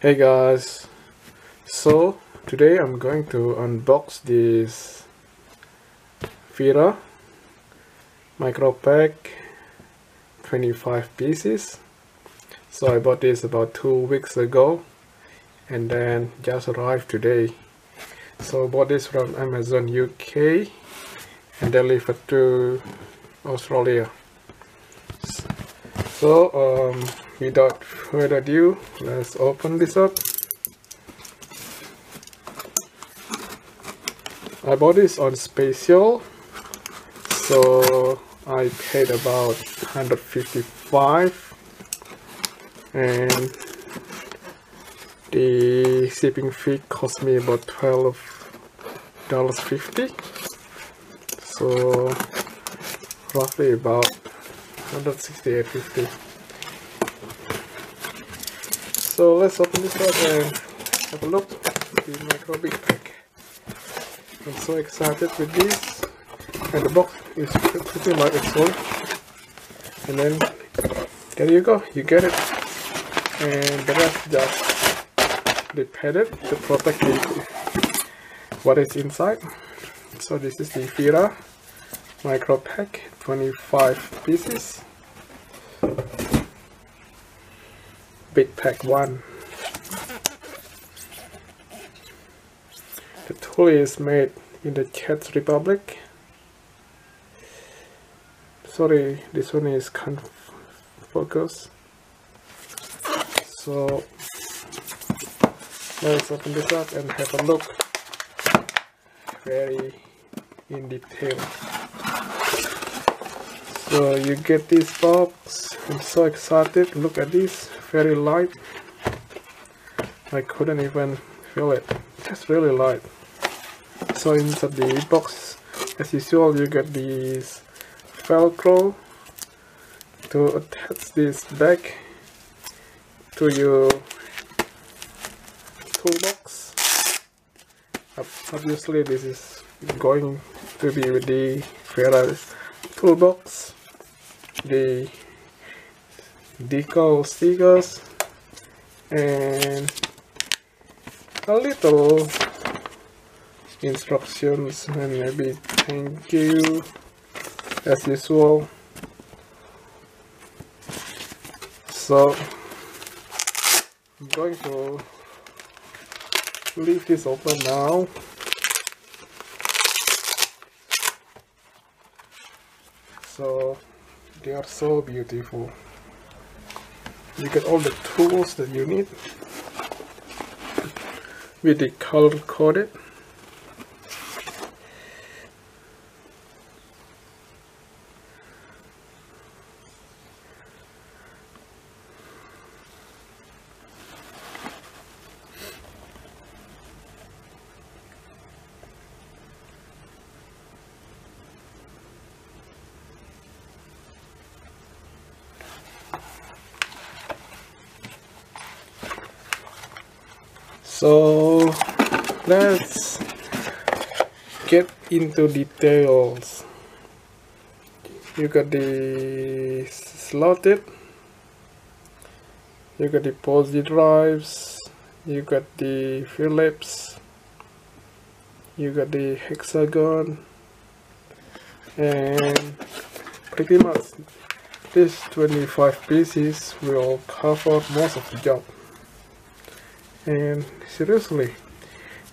Hey guys, so today I'm going to unbox this Wera micro pack 25 pieces. So I bought this about two weeks ago and then just arrived today. So I bought this from Amazon UK and delivered to Australia. So um, without further ado let's open this up. I bought this on special so I paid about 155 and the shipping fee cost me about 12 dollars 50 so roughly about 168.50 so let's open this up and have a look at the micro big pack. I'm so excited with this. And the box is pretty light actually and then there you go. You get it. And the rest just the padded to protect the, what is inside? So this is the Wera micro pack 25 pieces big pack one. The tool is made in the Czech Republic. Sorry this one is can't focus. So let's open this up and have a look. Very in detail so you get this box. I'm so excited. Look at this. Very light. I couldn't even feel it. It's really light. So inside the box as usual you get this velcro to attach this back to your toolbox. Obviously this is going to be with the Ferrari toolbox the decal stickers and a little instructions and maybe thank you. As usual. So I'm going to leave this open now. So they are so beautiful. You get all the tools that you need. With the color coded so let's get into details. You got the slotted you got the posi drives you got the Phillips you got the hexagon and pretty much this 25 pieces will cover most of the job and seriously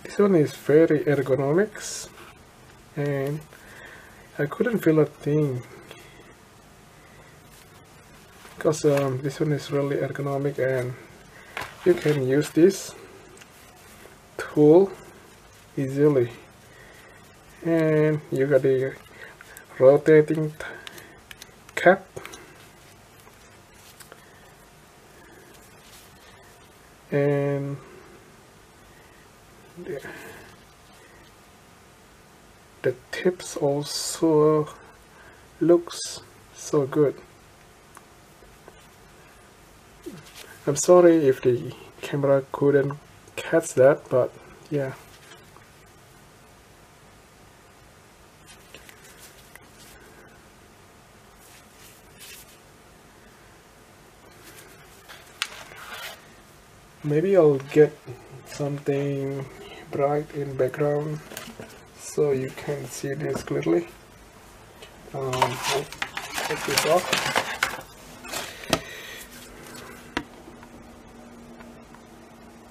this one is very ergonomics and I couldn't feel a thing because um, this one is really ergonomic and you can use this tool easily. And you got the rotating cap and the, the tips also looks so good. I'm sorry if the camera couldn't catch that but yeah maybe I'll get something bright in background so you can see this clearly. Um, I'll take this off.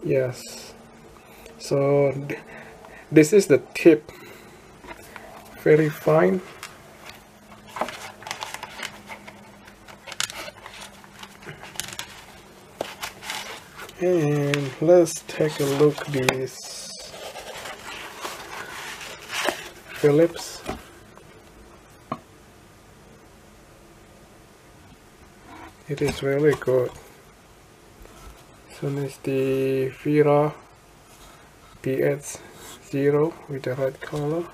Yes. So th this is the tip. Very fine and let's take a look this. Phillips. It is really good. So next the Wera PS0 with the red color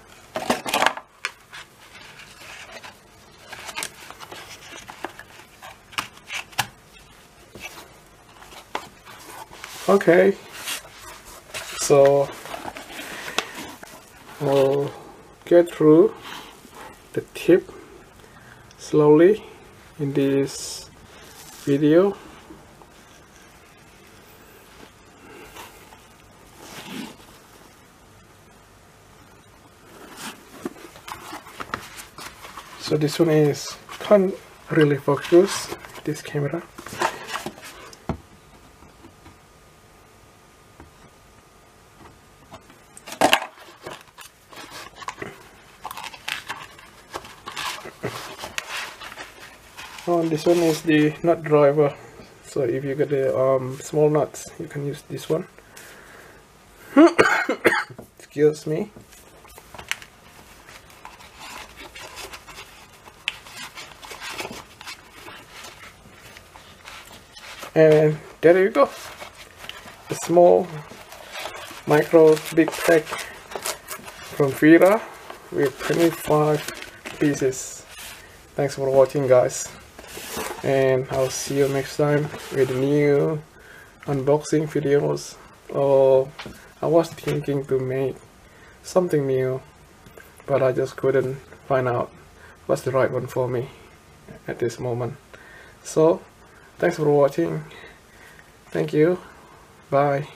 okay. So we'll get through the tip slowly in this video. So this one is can't really focus this camera oh, this one is the nut driver. So if you get the um, small nuts you can use this one. Excuse me. And there you go. A small micro big pack from Wera with 25 pieces. Thanks for watching guys and I'll see you next time with new unboxing videos. Or I was thinking to make something new but I just couldn't find out what's the right one for me at this moment. So thanks for watching. Thank you. Bye